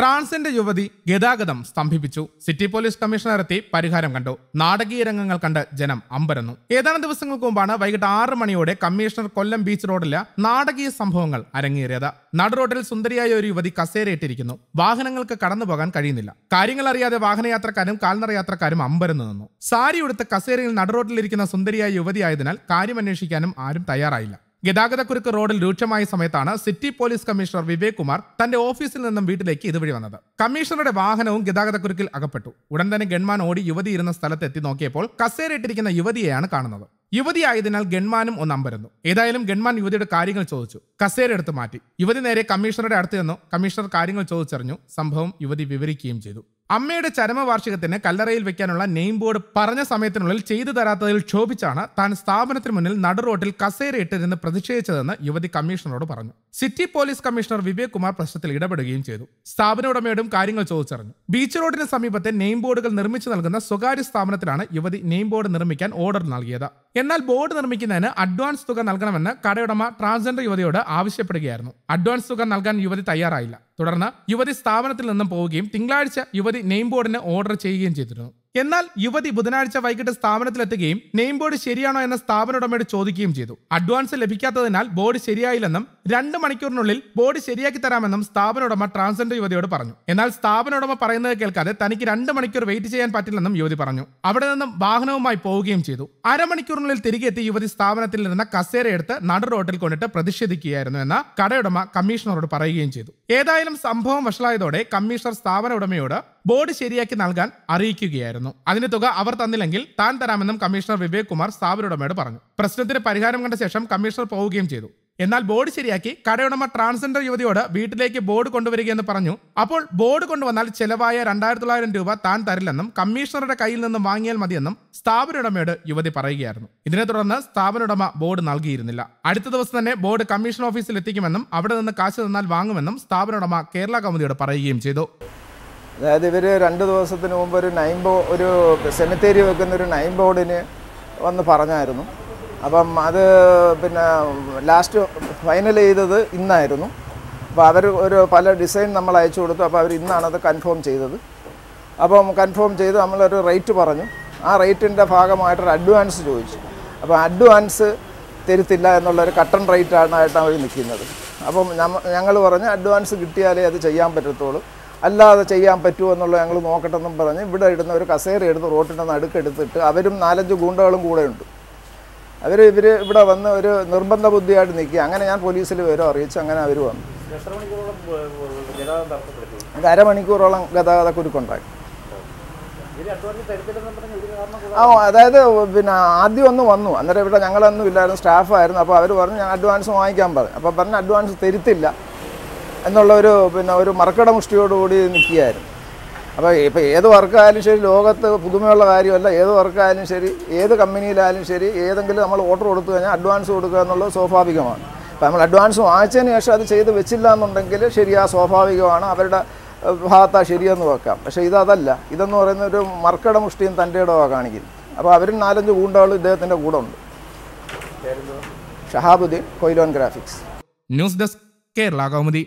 ട്രാൻസിന്റെ യുവതി ഗതാഗതം സ്തംഭിപ്പിച്ചു. City police commissioner എത്തി പരിഹാരം കണ്ടു. നാടകീയ രംഗങ്ങൾ കണ്ട് ജനം അമ്പരന്നു. ഏതാനും ദിവസങ്ങൾക്ക് മുമ്പാണ് വൈകിട്ട് ആറ് മണിയോടെ കമ്മീഷണർ കൊല്ലം ബീച്ച് റോഡിലെ നാടകീയ സംഭവങ്ങൾ അരങ്ങേറിയത്. നടുറോഡിൽ സുന്ദരിയായ ഒരു യുവതി കസേരയിട്ടിരിക്കുന്നു വാഹനങ്ങൾക്ക് കടന്നു പോകാൻ കഴിയുന്നില്ല. കാര്യങ്ങൾ അറിയാതെ വാഹനയാത്രക്കാരും കാൽനട യാത്രക്കാരും അമ്പരന്നു നിന്നു. സാരി ഉടുത്ത് കസേരയിൽ നടുറോഡിലിരിക്കുന്ന സുന്ദരിയായ യുവതിയായതിനാൽ കാര്യം അന്വേഷിക്കാനും ആരും തയ്യാറായില്ല. ഗതാഗതക്കുരുക്ക് റോഡിൽ രൂക്ഷമായ സമയത്താണ് city police commissioner Vivek Kumar തന്റെ ഓഫീസിൽ നിന്നും വീട്ടിലേക്ക് ഇതുവഴി വന്നത്. കമ്മീഷണറുടെ വാഹനവും ഗതാഗതക്കുരുക്കിൽ അകപ്പെട്ടു. ഉടൻ തന്നെ ഗൺമാൻ ഓടി യുവതി ഇരുന്ന സ്ഥലത്തെത്തി നോക്കിയപ്പോൾ കസേരയിട്ടിരിക്കുന്ന യുവതിയെയാണ് കാണുന്നത്. യുവതിയായതിനാൽ ഗൺമാനും ഒന്ന് അമ്പരുന്നു. ഏതായാലും ഗൺമാൻ യുവതിയുടെ കാര്യങ്ങൾ ചോദിച്ചു. കസേര എടുത്ത് മാറ്റി. യുവതി നേരെ കമ്മീഷണറുടെ അടുത്ത് നിന്നു കമ്മീഷണർ കാര്യങ്ങൾ ചോദിച്ചറിഞ്ഞു. സംഭവം യുവതി വിവരിക്കുകയും ചെയ്തു. അമ്മയുടെ ചരമവാർഷികത്തിന് കല്ലറയിൽ വെക്കാനുള്ള നെയിം ബോർഡ് പറഞ്ഞ സമയത്തിനുള്ളിൽ ചെയ്തു തരാത്തതിൽ ക്ഷോഭിച്ചാണ് താൻ സ്ഥാപനത്തിന് മുന്നിൽ നടുറോട്ടിൽ കസേരയിട്ടിരുന്ന് പ്രതിഷേധിച്ചതെന്ന് യുവതി കമ്മീഷണറോട് പറഞ്ഞു. City police commissioner Vivek Kumar പ്രശ്നത്തിൽ ഇടപെടുകയും ചെയ്തു. സ്ഥാപന ഉടമയോടും കാര്യങ്ങൾ ചോദിച്ചറിഞ്ഞു. ബീച്ച് റോഡിന് സമീപത്തെ നെയിം ബോർഡുകൾ നിർമ്മിച്ചു നൽകുന്ന സ്വകാര്യ സ്ഥാപനത്തിലാണ് യുവതി നെയിം ബോർഡ് നിർമ്മിക്കാൻ ഓർഡർ നൽകിയത്. എന്നാൽ ബോർഡ് നിർമ്മിക്കുന്നതിന് അഡ്വാൻസ് തുക നൽകണമെന്ന് കടയുടമ ട്രാൻസ്ജെൻഡർ യുവതിയോട് ആവശ്യപ്പെടുകയായിരുന്നു. അഡ്വാൻസ് തുക നൽകാൻ യുവതി തയ്യാറായില്ല. തുടർന്ന് യുവതി സ്ഥാപനത്തിൽ നിന്നും പോവുകയും തിങ്കളാഴ്ച യുവതി നെയിം ബോർഡിന് ഓർഡർ ചെയ്യുകയും ചെയ്തിരുന്നു. എന്നാൽ യുവതി ബുധനാഴ്ച വൈകിട്ട് സ്ഥാപനത്തിലെത്തുകയും നെയിം ബോർഡ് ശരിയാണോ എന്ന സ്ഥാപന ഉടമയോട് ചോദിക്കുകയും ചെയ്തു. അഡ്വാൻസ് ലഭിക്കാത്തതിനാൽ ബോർഡ് ശരിയായില്ലെന്നും രണ്ട് മണിക്കൂറിനുള്ളിൽ ബോർഡ് ശരിയാക്കി തരാമെന്നും സ്ഥാപന ഉടമ ട്രാൻസ്ജെൻഡർ യുവതിയോട് പറഞ്ഞു. എന്നാൽ സ്ഥാപന ഉടമ പറയുന്നത് കേൾക്കാതെ തനിക്ക് രണ്ട് മണിക്കൂർ വെയിറ്റ് ചെയ്യാൻ പറ്റില്ലെന്നും യുവതി പറഞ്ഞു. അവിടെ നിന്നും വാഹനവുമായി പോവുകയും ചെയ്തു. അരമണിക്കൂറിനുള്ളിൽ തിരികെ എത്തി യുവതി സ്ഥാപനത്തിൽ നിന്ന് കസേര എടുത്ത് നടു റോഡിൽ കൊണ്ടിട്ട് പ്രതിഷേധിക്കുകയായിരുന്നു എന്ന കടയുടമ കമ്മീഷണറോട് പറയുകയും ചെയ്തു. ഏതായാലും സംഭവം വഷളായതോടെ കമ്മീഷണർ സ്ഥാപന ഉടമയോട് ബോർഡ് ശരിയാക്കി നൽകാൻ അറിയിക്കുകയായിരുന്നു. അതിന് തുക അവർ തന്നില്ലെങ്കിൽ താൻ തരാമെന്നും കമ്മീഷണർ വിവേക് കുമാർ സ്ഥാപനയുടമയോട് പറഞ്ഞു. പ്രശ്നത്തിന് പരിഹാരം കണ്ട ശേഷം കമ്മീഷണർ പോവുകയും ചെയ്തു. എന്നാൽ ബോർഡ് ശരിയാക്കി കടയുടമ ട്രാൻസ്ജെൻഡർ യുവതിയോട് വീട്ടിലേക്ക് ബോർഡ് കൊണ്ടുവരികയെന്ന് പറഞ്ഞു. അപ്പോൾ ബോർഡ് കൊണ്ടുവന്നാൽ ചെലവായ രണ്ടായിരത്തി തൊള്ളായിരം രൂപ താൻ തരില്ലെന്നും കമ്മീഷണറുടെ കയ്യിൽ നിന്നും വാങ്ങിയാൽ മതിയെന്നും സ്ഥാപനയുടമയോട് യുവതി പറയുകയായിരുന്നു. ഇതിനെ തുടർന്ന് സ്ഥാപനയുടമ ബോർഡ് നൽകിയിരുന്നില്ല. അടുത്ത ദിവസം തന്നെ ബോർഡ് കമ്മീഷൻ ഓഫീസിൽ എത്തിക്കുമെന്നും അവിടെ നിന്ന് കാശ് തന്നാൽ വാങ്ങുമെന്നും സ്ഥാപനയുടമ കേരള കൗമുദിയോട് പറയുകയും ചെയ്തു. അതായത് ഇവർ രണ്ട് ദിവസത്തിന് മുമ്പ് ഒരു നൈൻ ബോ ഒരു സെമിത്തേരി വെക്കുന്ന ഒരു നൈൻ ബോർഡിന് വന്ന് പറഞ്ഞായിരുന്നു. അപ്പം അത് പിന്നെ ലാസ്റ്റ് ഫൈനൽ ചെയ്തത് ഇന്നായിരുന്നു. അപ്പോൾ അവർ ഒരു പല ഡിസൈൻ നമ്മൾ അയച്ചു കൊടുത്തു. അപ്പോൾ അവർ ഇന്നാണ് അത് കൺഫേം ചെയ്തത്. അപ്പം കൺഫേം ചെയ്ത് നമ്മളൊരു റേറ്റ് പറഞ്ഞു. ആ റേറ്റിന്റെ ഭാഗമായിട്ടൊരു അഡ്വാൻസ് ചോദിച്ചു. അപ്പോൾ അഡ്വാൻസ് തരുത്തില്ല എന്നുള്ളൊരു കട്ടൺ ആണ് ആയിട്ടാണ് അവർ നിൽക്കുന്നത്. അപ്പം ഞങ്ങൾ പറഞ്ഞ് അഡ്വാൻസ് കിട്ടിയാലേ അത് ചെയ്യാൻ പറ്റത്തുള്ളൂ. അല്ലാതെ ചെയ്യാൻ പറ്റുമോ എന്നുള്ളത് ഞങ്ങൾ നോക്കട്ടെ എന്നും പറഞ്ഞ് ഇവിടെ ഇടുന്ന ഒരു കസേര എടുത്ത് റോട്ടിന്റെ നടുക്കെടുത്തിട്ട് അവരും നാലഞ്ച് ഗൂണ്ടകളും കൂടെ ഉണ്ട്. അവർ ഇവർ ഇവിടെ വന്ന് ഒരു നിർബന്ധ ബുദ്ധിയായിട്ട് നിൽക്കുക. അങ്ങനെ ഞാൻ പോലീസിൽ വിവരം അറിയിച്ചു അങ്ങനെ അവർ വന്നു. ഒരു അരമണിക്കൂറോളം ഗതാഗത കുരുക്കുണ്ടാക്കി ആ അതായത് പിന്നെ ആദ്യം ഒന്ന് വന്നു. അന്നേരം ഇവിടെ ഞങ്ങളൊന്നും ഇല്ലായിരുന്നു. സ്റ്റാഫായിരുന്നു. അപ്പോൾ അവർ പറഞ്ഞു ഞാൻ അഡ്വാൻസ് വാങ്ങിക്കാൻ പറഞ്ഞു. അപ്പോൾ പറഞ്ഞ് അഡ്വാൻസ് തരുത്തില്ല. എന്നുള്ള ഒരു പിന്നെ ഒരു മറക്കട മുഷ്ടിയോടുകൂടി നിൽക്കുകയായിരുന്നു. അപ്പോൾ ഇപ്പോൾ ഏത് വർക്കായാലും ശരി ലോകത്ത് പുതുമയുള്ള കാര്യമല്ല. ഏത് വർക്കായാലും ശരി ഏത് കമ്പനിയിലായാലും ശരി ഏതെങ്കിലും നമ്മൾ ഓർഡർ കൊടുത്തു കഴിഞ്ഞാൽ അഡ്വാൻസ് കൊടുക്കുക എന്നുള്ളത് സ്വാഭാവികമാണ്. അപ്പോൾ നമ്മൾ അഡ്വാൻസ് വാങ്ങിച്ചതിന് ശേഷം അത് ചെയ്ത് വെച്ചില്ല എന്നുണ്ടെങ്കിൽ ശരിയാ സ്വാഭാവികമാണ്. അവരുടെ ഭാഗത്താ ശരിയെന്ന് വെക്കാം. പക്ഷേ ഇതതല്ല ഇതെന്ന് പറയുന്ന ഒരു മർക്കട മുഷ്ടിയും തന്റെ ഇടമാണ് കാണിക്കുന്നത് അപ്പോൾ അവരും നാലഞ്ച് ഗൂണ്ടകൾ ഇദ്ദേഹത്തിന്റെ കൂടെ ഉണ്ട്. Shahabuddin Quilon graphics. News desk Kerala Kaumudi.